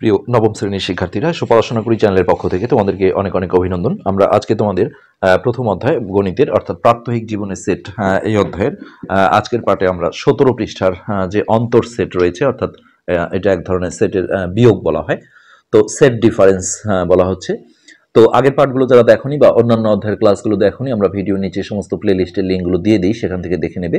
প্রিয় নবম শ্রেণির শিক্ষার্থীরা, সুপড়াশোনা করি চ্যানেলের পক্ষ থেকে তোমাদেরকে অনেক অনেক অভিনন্দন। আমরা আজকে তোমাদের প্রথম অধ্যায় গণিতের, অর্থাৎ প্রাত্যহিক জীবনের সেট এই অধ্যায়ের আজকের পাঠে আমরা সতেরো পৃষ্ঠার যে অন্তর সেট রয়েছে, অর্থাৎ এটা এক ধরনের সেটের বিয়োগ বলা হয়। তো সেট ডিফারেন্স বলা হচ্ছে। তো আগের পার্টগুলো যারা দেখনি বা অন্যান্য অধ্যায়ের ক্লাসগুলো দেখনি, আমরা ভিডিও নিচে সমস্ত প্লে লিস্টের লিঙ্কগুলো দিয়ে দিই, সেখান থেকে দেখে নেবে।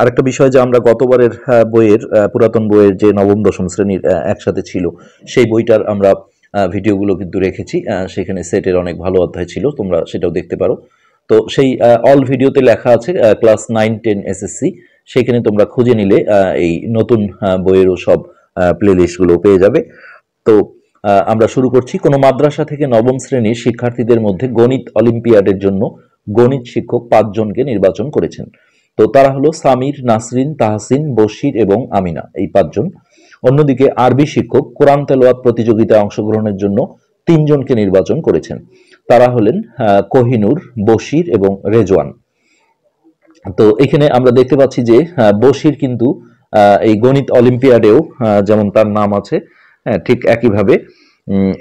আরেকটা বিষয় যে আমরা গতবারের বইয়ের পুরাতন বইয়ের যে নবম, দশম শ্রেণির একসাথে ছিল, সেই বইটার আমরা ভিডিওগুলো কিন্তু রেখেছি সেখানে সেটের অনেক ভালো অধ্যায় ছিল, তোমরা সেটাও দেখতে পারো। তো সেই অল ভিডিওতে লেখা আছে ক্লাস নাইন টেন এসএসসি সেখানে তোমরা খুঁজে নিলে এই নতুন বইয়েরও সব প্লে লিস্টগুলো পেয়ে যাবে। তো আমরা শুরু করছি। কোনো মাদ্রাসা থেকে নবম শ্রেণির শিক্ষার্থীদের মধ্যে গণিত অলিম্পিয়াডের জন্য গণিত শিক্ষক পাঁচজনকে নির্বাচন করেছেন। তো তারা হলো সামির, নাসরিন, তাহসিন, বশির এবং আমিনা, এই পাঁচজন। অন্যদিকে আরবি শিক্ষক কোরআন তেলোয়াত প্রতিযোগিতায় অংশগ্রহণের জন্য তিনজনকে নির্বাচন করেছেন। তারা হলেন কোহিনুর, বশির এবং রেজওয়ান। তো এখানে আমরা দেখতে পাচ্ছি যে বশির কিন্তু এই গণিত অলিম্পিয়াডেও যেমন তার নাম আছে হ্যাঁ ঠিক একইভাবে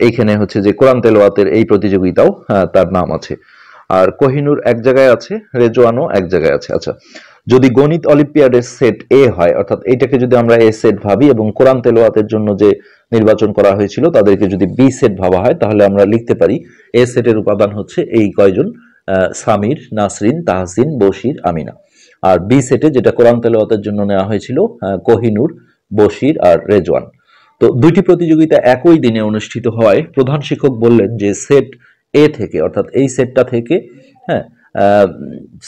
এইখানে হচ্ছে যে কোরআন তেলোয়াতের এই প্রতিযোগিতাও তার নাম আছে। আর কোহিনুর এক জায়গায় আছে, রেজওয়ানও এক জায়গায় আছে। আচ্ছা যদি গণিত অলিম্পিয়াডের সেট এ হয়, অর্থাৎ এটাকে যদি আমরা এ সেট ভাবি এবং কোরআন তেলোয়াতের জন্য যে নির্বাচন করা হয়েছিল, তাদেরকে যদি বি সেট ভাবা হয়, তাহলে আমরা লিখতে পারি এ সেটের উপাদান হচ্ছে এই কয়জন? সামির, নাসরিন, তাহসিন, বশির, আমিনা। আর বি সেটে যেটা কোরআন তেলাওয়াতের জন্য নেওয়া হয়েছিল কোহিনুর, বশির আর রেজওয়ান। তো দুইটি প্রতিযোগিতা একই দিনে অনুষ্ঠিত হওয়ায় প্রধান শিক্ষক বললেন যে সেট এ থেকে, অর্থাৎ এই সেটটা থেকে হ্যাঁ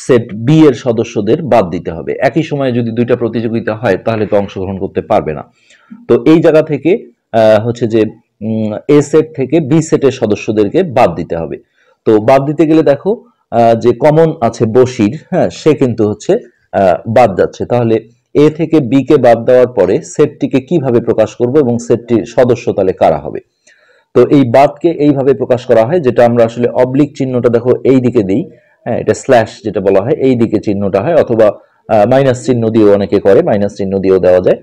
সেট বি এর সদস্যদের বাদ দিতে হবে। একই সময়ে যদি দুইটা প্রতিযোগিতা হয়, তাহলে তো অংশগ্রহণ করতে পারবে না। তো এই জায়গা থেকে হচ্ছে যে এ সেট থেকে বি সেটের সদস্যদেরকে বাদ দিতে হবে। তো বাদ দিতে গেলে দেখো যে কমন আছে বসির হ্যাঁ সে কিন্তু হচ্ছে বাদ যাচ্ছে। তাহলে এ থেকে বি কে বাদ দেওয়ার পরে সেটটিকে কীভাবে প্রকাশ করব এবং সেটটির সদস্য তাহলে কারা হবে? তো এই বাদকে এইভাবে প্রকাশ করা হয়, যেটা আমরা আসলে অবলিক চিহ্নটা দেখো এই দিকে দিই। হ্যাঁ এটা স্ল্যাশ যেটা বলা হয়, এই দিকে চিহ্নটা হয়, অথবা মাইনাস চিহ্ন দিয়েও অনেকে করে মাইনাস চিহ্ন দিয়েও দেওয়া যায়।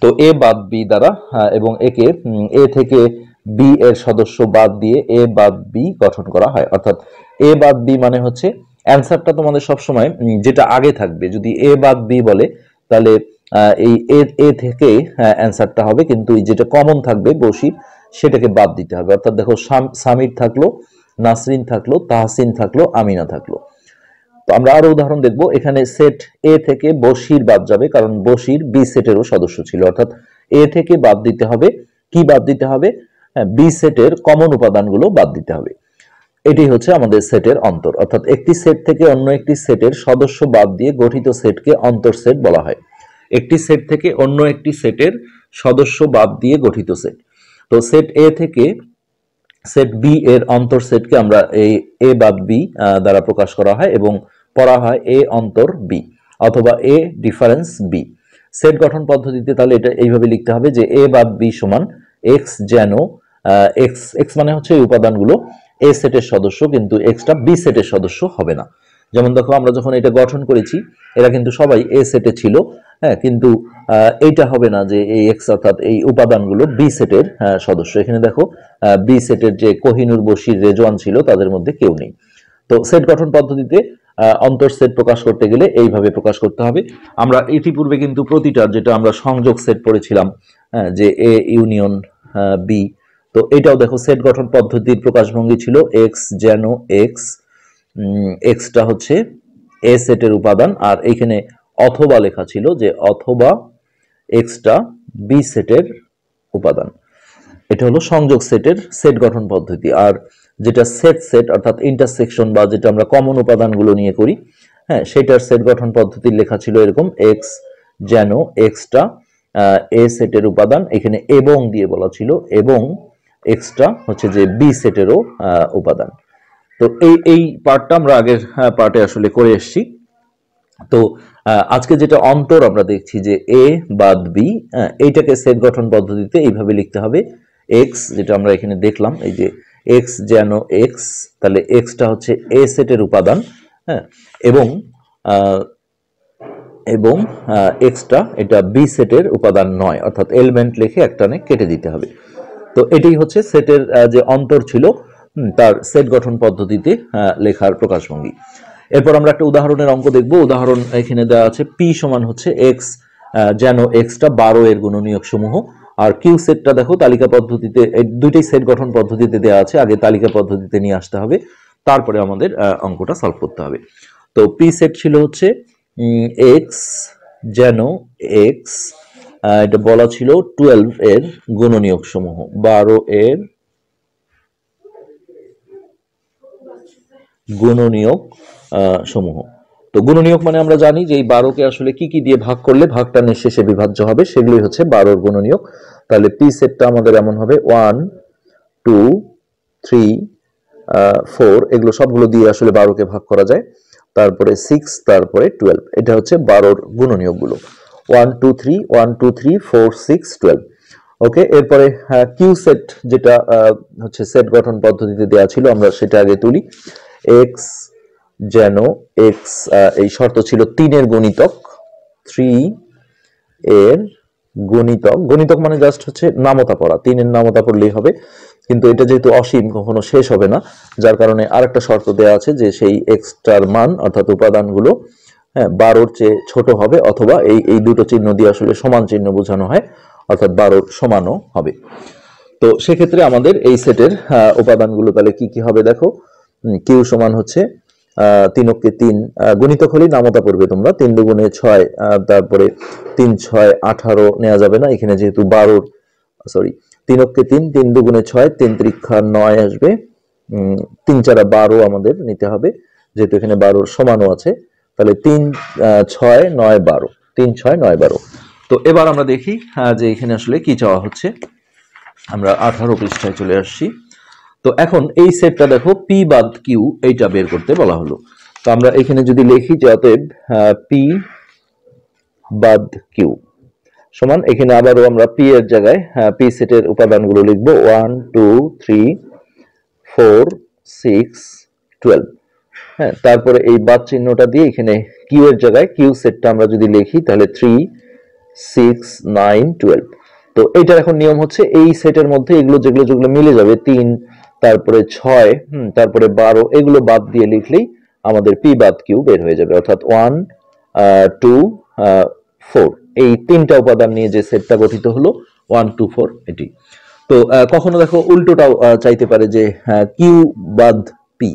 তো এ বাদ বি দ্বারা এবং একে এ থেকে বি এর সদস্য বাদ দিয়ে এ বাদ বি গঠন করা হয়। অর্থাৎ এ বাদ বি মানে হচ্ছে অ্যান্সারটা তোমাদের সবসময় যেটা আগে থাকবে। যদি এ বাদ বি বলে, তাহলে এই এ থেকে অ্যান্সারটা হবে, কিন্তু যেটা কমন থাকবে বসির সেটাকে বাদ দিতে হবে। অর্থাৎ দেখো সাম- সামির থাকল নাসরিন থাকল, তাহসিন থাকল, আমিনা থাকল। তো আমরা আরও উদাহরণ দেখব। এখানে সেট এ থেকে বশির বাদ যাবে, কারণ বশির বি সেটেরও সদস্য ছিল। অর্থাৎ এ থেকে বাদ দিতে হবে। কি বাদ দিতে হবে? বি সেটের কমন উপাদানগুলো বাদ দিতে হবে। এটাই হচ্ছে আমাদের সেটের অন্তর। অর্থাৎ একটি সেট থেকে অন্য একটি সেটের সদস্য বাদ দিয়ে গঠিত সেটকে অন্তর সেট বলা হয়। একটি সেট থেকে অন্য একটি সেটের সদস্য বাদ দিয়ে গঠিত সেট তো সেট এ থেকে সেট বি এর অন্তর সেটকে আমরা এই এ বাদ বি দ্বারা প্রকাশ করা হয় এবং পড়া হয় এ অন্তর বি অথবা এ ডিফারেন্স বি সেট গঠন পদ্ধতিতে তাহলে এটা এইভাবে লিখতে হবে যে এ বা বি সমান এক্স যেন এক্স এক্স মানে হচ্ছে এই উপাদানগুলো এ সেটের সদস্য কিন্তু এক্সটা বি সেটের সদস্য হবে না। যেমন দেখো আমরা যখন এটা গঠন করেছি এরা কিন্তু সবাই এ সেটে ছিল হ্যাঁ কিন্তু এইটা হবে না যে এই এক্স অর্থাৎ এই উপাদানগুলো বি সেটের আহ, সদস্য। এখানে দেখো বি সেটের যে কোহিনুর বশির রেজওয়ান ছিল তাদের মধ্যে কেউ নেই। তো সেট গঠন পদ্ধতিতে অন্তর সেট প্রকাশ করতে গেলে এইভাবে প্রকাশ করতে হবে। আমরা ইতিপূর্বে কিন্তু প্রতিটার যেটা আমরা সংযোগ সেট পড়েছিলাম হ্যাঁ, যে এ ইউনিয়ন বি তো এটাও দেখো সেট গঠন পদ্ধতির প্রকাশভঙ্গি ছিল এক্স যেন এক্স এক্সটা হচ্ছে এ সেটের উপাদান, আর এখানে অথবা লেখা ছিল যে অথবা এক্সটা বি সেটের উপাদান। এটা হলো সংযোগ সেটের সেট গঠন পদ্ধতি, আর যেটা সেট সেট অর্থাৎ ইন্টারসেকশন বা যেটা আমরা কমন উপাদানগুলো নিয়ে করি হ্যাঁ সেটার সেট গঠন পদ্ধতির লেখা ছিল এরকম এক্স যেন এক্সটা এ সেটের উপাদান, এখানে এবং দিয়ে বলা ছিল, এবং এক্সটা হচ্ছে যে বি সেটেরও উপাদান। তো এই এই পার্টটা আমরা আগের পার্টে আসলে করে এসেছি। তো আজকে যেটা অন্তর আমরা দেখছি যে এ বাদ বি এইটাকে সেট গঠন পদ্ধতিতে এইভাবে লিখতে হবে। এক্স যেটা আমরা এখানে দেখলাম, এই যে এক্স যেন এক্স তাহলে এক্সটা হচ্ছে এ সেটের উপাদান হ্যাঁ? এবং এবং এক্সট্রা এটা বি সেটের উপাদান নয়, অর্থাৎ এলিমেন্ট লিখে একটানে কেটে দিতে হবে। তো এটাই হচ্ছে সেটের যে অন্তর ছিল তার সেট গঠন পদ্ধতিতে লেখার প্রকাশভঙ্গি। এরপর আমরা একটা উদাহরণের অঙ্ক দেখব। উদাহরণ এখানে দেওয়া আছে, পি সমান হচ্ছে এক্স যেন এক্সটা বারো এর গুণনীয়ক সমূহ। আর কিউ সেটটা দেখো, তালিকা পদ্ধতিতে দুইটাই সেট গঠন পদ্ধতিতে দেওয়া আছে, আগে তালিকা পদ্ধতিতে নিয়ে আসতে হবে। তারপরে আমাদের অঙ্কটা সলভ করতে হবে। তো পি সেট ছিল হচ্ছে এক্স যেন এক্স এটা বলা ছিল টুয়েলভ এর গুণনীয়ক সমূহ। বারো এর গুণনীয়ক সমূহ। তো গুণনীয়ক মানে আমরা জানি যে এই বারোকে আসলে কি কি দিয়ে ভাগ করলে ভাগটা নিঃশেষে বিভাজ্য হবে সেগুলি হচ্ছে বারোর গুণনীয়ক। তাহলে পি সেটটা আমাদের এমন হবে, ওয়ান, টু, থ্রি ফোর, এগুলো সবগুলো দিয়ে আসলে বারোকে ভাগ করা যায়। তারপরে সিক্স, তারপরে টুয়েলভ, এটা হচ্ছে বারোর গুণনীয়কগুলো। One, two, three, one, two, three, four, six, twelve. Okay, এরপরে কিউ সেট যেটা হচ্ছে সেট গঠন পদ্ধতিতে দেওয়া ছিল, আমরা সেটা আগে তুলি। এক্স যেন এক্স এই শর্ত ছিল তিনের গণিতক থ্রি এর গণিতক। গণিতক মানে জাস্ট হচ্ছে নামতা পড়া। তিনের নামতা পড়লেই হবে। কিন্তু এটা যেহেতু অসীম, কখনো শেষ হবে না। যার কারণে আরেকটা শর্ত দেওয়া আছে যে সেই এক্সটার মান, অর্থাৎ উপাদানগুলো হ্যাঁ বারোর চেয়ে ছোট হবে অথবা এই এই দুটো চিহ্ন দিয়ে আসলে সমান চিহ্ন বোঝানো হয়, অর্থাৎ বারোর সমানও হবে। তো সেক্ষেত্রে আমাদের এই সেটের উপাদানগুলো তাহলে কি কি হবে দেখো? কিউ সমান হচ্ছে তিনককে তিন গণিতক হলেই নামতা পড়বে তোমরা, তিন দুগুণে ছয় তারপরে তিন ছয় আঠারো নেওয়া যাবে না, এখানে যেহেতু বারোর সরি তিনককে তিন তিন দুগুণে ছয়, তিন ত্রিক্ষা নয় আসবে তিন চারা বারো আমাদের নিতে হবে, যেহেতু এখানে বারোর সমানও আছে, তাহলে তিন ছয় নয় বারো, তিন ছয় নয় বারো। তো এবার আমরা দেখি যে এখানে আসলে কি চাওয়া হচ্ছে। আমরা আঠারো পৃষ্ঠায় চলে আসছি। তো এখন এই সেটটা দেখো পি বাদ কিউ এইটা বের করতে বলা হলো। তো আমরা এখানে যদি লিখি যে অতএব পি বাদ কিউ সমান, এখানে আবারও আমরা পি এর জায়গায় পি সেটের উপাদানগুলো লিখব। One two three four six twelve হ্যাঁ তারপরে এই বাদ চিহ্নটা দিয়ে এখানে কিউ এর জায়গায় কিউ সেটটা আমরা যদি লিখি, তাহলে থ্রি সিক্স নাইন টুয়েলভ তো এইটার এখন নিয়ম হচ্ছে, এই সেটের মধ্যে এগুলো যেগুলো যেগুলো মিলে যাবে, তিন তারপরে ছয় হুম, তারপরে বারো এগুলো বাদ দিয়ে লিখলেই আমাদের পি বাদ কিউ বের হয়ে যাবে। অর্থাৎ ওয়ান টু ফোর এই তিনটা উপাদান নিয়ে যে সেটটা গঠিত হলো ওয়ান টু ফোর এটি। তো কখনো দেখো উল্টোটাও চাইতে পারে যে কিউ বাদ পি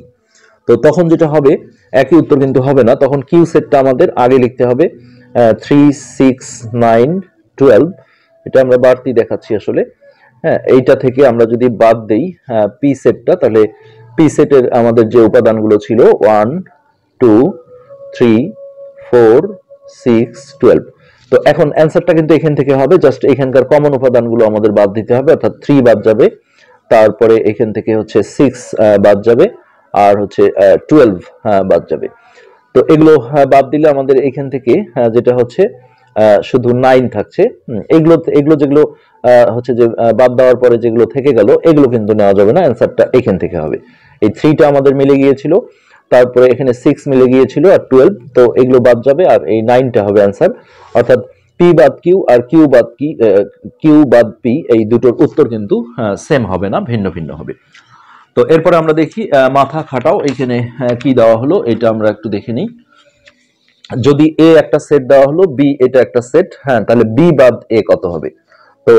তো তখন যেটা হবে একই উত্তর কিন্তু হবে না তখন কিউ সেটটা আমাদের আগে লিখতে হবে থ্রি সিক্স নাইন টুয়েলভ এটা আমরা বাড়তি দেখাচ্ছি আসলে। হ্যাঁ এইটা থেকে আমরা যদি বাদ দেই পি সেটটা তাহলে পি সেটের আমাদের যে উপাদানগুলো ছিল one two three four six twelve তো এখন অ্যান্সারটা কিন্তু এখান থেকে হবে জাস্ট এখানকার কমন উপাদানগুলো আমাদের বাদ দিতে হবে অর্থাৎ থ্রি বাদ যাবে। তারপরে এখান থেকে হচ্ছে সিক্স বাদ যাবে আর হচ্ছে টুয়েলভ বাদ যাবে। তো এগুলো আহ, বাদ দিলে আমাদের এখান থেকে যেটা হচ্ছে শুধু নাইন থাকছে। এগুলো এগুলো যেগুলো হচ্ছে যে বাদ দেওয়ার পরে যেগুলো থেকে গেল, এগুলো কিন্তু নেওয়া যাবে না অ্যান্সারটা এখান থেকে হবে। এই থ্রিটা আমাদের মিলে গিয়েছিল, তারপরে এখানে সিক্স মিলে গিয়েছিল আর টুয়েলভ তো এগুলো বাদ যাবে আর এই নাইনটা হবে অ্যান্সার অর্থাৎ পি বাদ কিউ আর কিউ বাদ কি কিউ বাদ পি এই দুটোর উত্তর কিন্তু সেম হবে না, ভিন্ন ভিন্ন হবে। তো এরপরে আমরা দেখি মাথা খাটাও, এখানে কি দেওয়া হলো, এটা আমরা একটু দেখে নিই। যদি এ একটা সেট দেওয়া হলো বি এটা একটা সেট হ্যাঁ তাহলে বি বাদ এ কত হবে? তো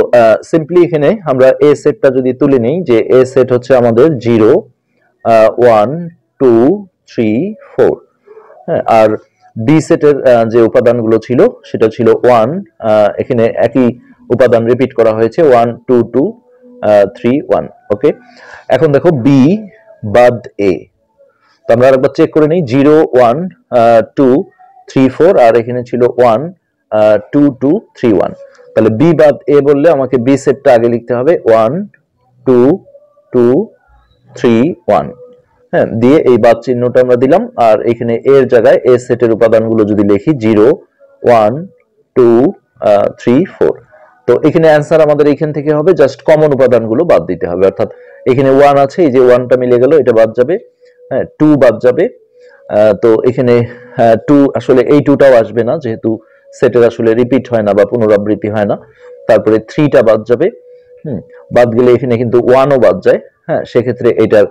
সিম্পলি এখানে আমরা এ সেটটা যদি তুলে নিই, যে এ সেট হচ্ছে আমাদের zero one two three four হ্যাঁ আর বি সেটের যে উপাদানগুলো ছিল, সেটা ছিল ওয়ান এখানে একই উপাদান রিপিট করা হয়েছে one two two three one okay এখন দেখো বি বাদ এ তো আমরা আরেকবার চেক করে নিই zero one two three four আর এখানে ছিল one two two three one তাহলে বি বাদ এ বললে আমাকে বি সেটটা আগে লিখতে হবে one two two three one হ্যাঁ দিয়ে এই বাদ চিহ্নটা আমরা দিলাম, আর এখানে এর জায়গায় এ সেটের উপাদানগুলো যদি লিখি zero one two three four তো এখানে অ্যান্সার আমাদের এখান থেকে হবে জাস্ট কমন উপাদানগুলো বাদ দিতে হবে। অর্থাৎ এখানে ওয়ান আছে, এই যে ওয়ানটা মিলে গেল, এটা বাদ যাবে। হ্যাঁ টু বাদ যাবে। তো এখানে টু আসলে এই টুটাও আসবে না, যেহেতু সেটের আসলে রিপিট হয় না বা পুনরাবৃত্তি হয় না। তারপরে থ্রিটা বাদ যাবে। হুম, বাদ গেলে এখানে কিন্তু ওয়ানও বাদ যায়। হ্যাঁ সেক্ষেত্রে এটার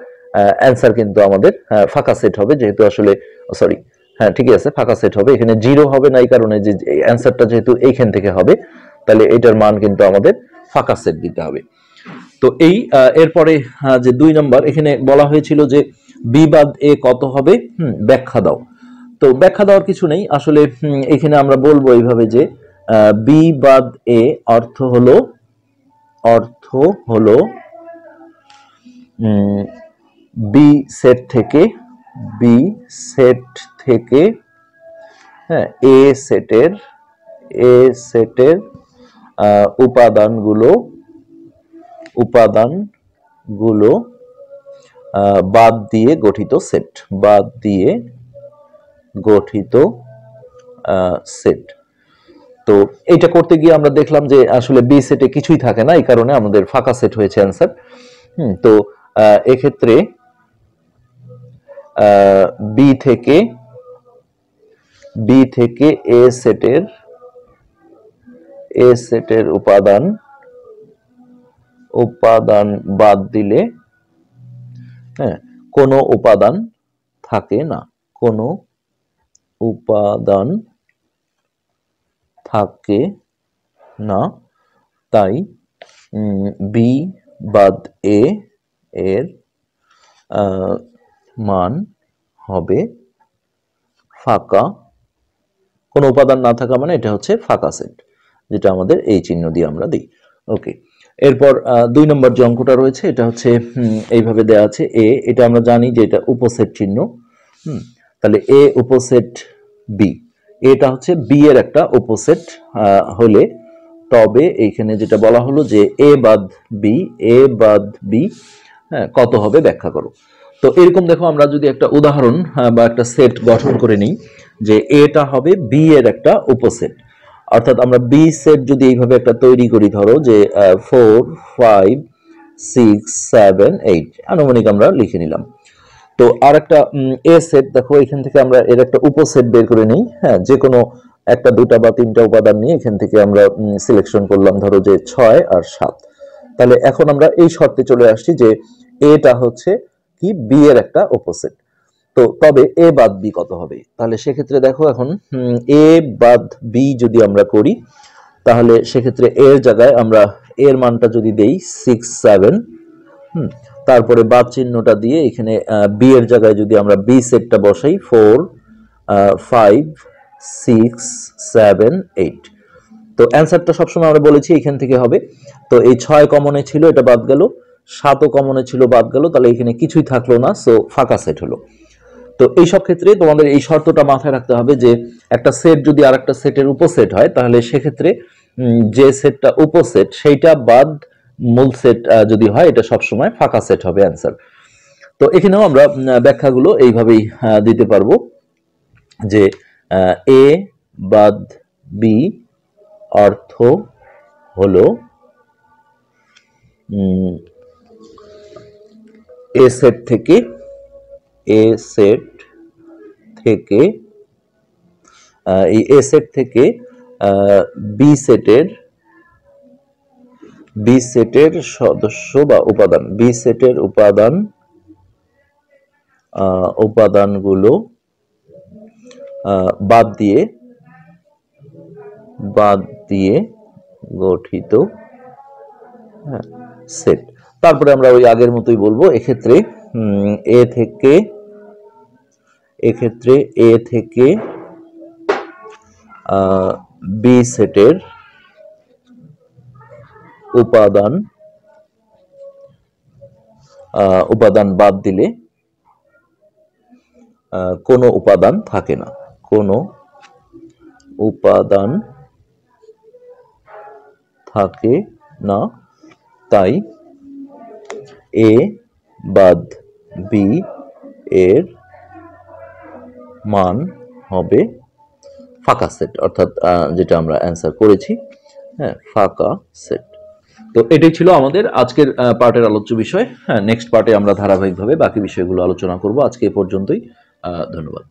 অ্যান্সার কিন্তু আমাদের ফাঁকা সেট হবে, যেহেতু আসলে সরি হ্যাঁ ঠিকই আছে, ফাঁকা সেট হবে। এখানে জিরো হবে না এই কারণে যে অ্যান্সারটা যেহেতু এইখান থেকে হবে, তাহলে এটার মান কিন্তু আমাদের ফাঁকা সেট দিতে হবে। তো এই এরপরে যে দুই নম্বর এখানে বলা হয়েছিল যে বি বাদ এ কত হবে? হুম, ব্যাখ্যা দাও। তো ব্যাখ্যা দেওয়ার কিছু নেই। আসলে এখানে আমরা বলব এইভাবে যে বি বাদ এ অর্থ হলো অর্থ হলো বি সেট থেকে, বি সেট থেকে হ্যাঁ এ সেটের এ সেটের উপাদানগুলো উপাদানগুলো বাদ দিয়ে গঠিত সেট। বাদ দিয়ে গঠিত সেট। তো এটা করতে গিয়ে আমরা দেখলাম যে আসলে বি সেটে কিছুই থাকে না, এই কারণে আমাদের ফাঁকা সেট হয়েছে অ্যান্সার। হুম, তো এক্ষেত্রে বি থেকে বি থেকে এ সেটের এ সেটের উপাদান উপাদান বাদ দিলে হ্যাঁ কোনো উপাদান থাকে না। কোনো উপাদান থাকে না। তাই বি বাদ এ এর মান হবে ফাঁকা। কোনো উপাদান না থাকা মানে এটা হচ্ছে ফাঁকা সেট, যেটা আমাদের এই চিহ্ন দিয়ে আমরা দিই। ওকে এরপর দুই নম্বর যে অঙ্কটা রয়েছে, এটা হচ্ছে এইভাবে দেওয়া আছে, এ, এটা আমরা জানি যে এটা উপসেট চিহ্ন তাহলে এ উপসেট বি, এটা হচ্ছে বি এর একটা উপসেট হলে তবে এইখানে যেটা বলা হলো যে এ বাদ বি, এ বাদ বি হ্যাঁ কত হবে ব্যাখ্যা করো। তো এরকম দেখো আমরা যদি একটা উদাহরণ বা একটা সেট গঠন করে নিই, যে এটা হবে বি এর একটা উপসেট। অর্থাৎ আমরা বি সেট যদি এইভাবে একটা তৈরি করি, ধরো যে four five six seven eight আনুমানিক আমরা লিখে নিলাম। তো আর একটা এ সেট দেখো, এখান থেকে আমরা এর একটা উপসেট বের করে নিই হ্যাঁ? যে কোনো একটা, দুটা বা তিনটা উপাদান নিয়ে এখান থেকে আমরা সিলেকশন করলাম, ধরো যে, ছয় আর সাত। তাহলে এখন আমরা এই শর্তে চলে আসছি যে এটা হচ্ছে কি? বি এর একটা অপোজিট তো তবে এ বাদ বি কত হবে? তাহলে সেক্ষেত্রে দেখো এখন এ বাদ বি যদি আমরা করি, তাহলে সেক্ষেত্রে এর জায়গায় আমরা এর মানটা যদি দেই সিক্স সেভেন হুম, তারপরে বাদ চিহ্নটা দিয়ে এখানে বি এর জায়গায় যদি আমরা বি সেটটা বসাই four five six seven eight তো অ্যান্সারটা সবসময় আমরা বলেছি এখান থেকে হবে। তো এই ছয় কমনে ছিল, এটা বাদ গেল। সাতও কমনে ছিল, বাদ গেল। তাহলে এখানে কিছুই থাকল না সো ফাঁকা সেট হলো। তো এই সব ক্ষেত্রে তোমাদের এই শর্তটা মাথায় রাখতে হবে যে একটা সেট যদি আর একটা সেটের উপসেট হয়, তাহলে সেক্ষেত্রে যে সেটটা উপসেট সেইটা বাদ মূল সেট যদি হয়, এটা সবসময় ফাঁকা সেট হবে অ্যান্সার তো এখানেও আমরা ব্যাখ্যাগুলো এইভাবেই দিতে পারব যে এ বাদ বি অর্থ হলো এ সেট থেকে এ সেট থেকে এই এ সেট থেকে বি সেটের বি সেটের সদস্য বা উপাদান বি সেটের উপাদান উপাদানগুলো বাদ দিয়ে বাদ দিয়ে গঠিত সেট তারপরে আমরা ওই আগের মতোই বলব, এক্ষেত্রে এ থেকে এক্ষেত্রে এ থেকে বি সেটের উপাদান উপাদান বাদ দিলে কোনো উপাদান থাকে না। কোনো উপাদান থাকে না। তাই এ বাদ বি এর মান হবে ফাঁকা সেট, অর্থাৎ যেটা আমরা অ্যান্সার করেছি। হ্যাঁ ফাঁকা সেট। তো এটাই ছিল আমাদের আজকের পার্টের আলোচ্য বিষয়। হ্যাঁ নেক্সট পার্টে আমরা ধারাবাহিকভাবে বাকি বিষয়গুলো আলোচনা করব। আজকে এ পর্যন্তই। ধন্যবাদ।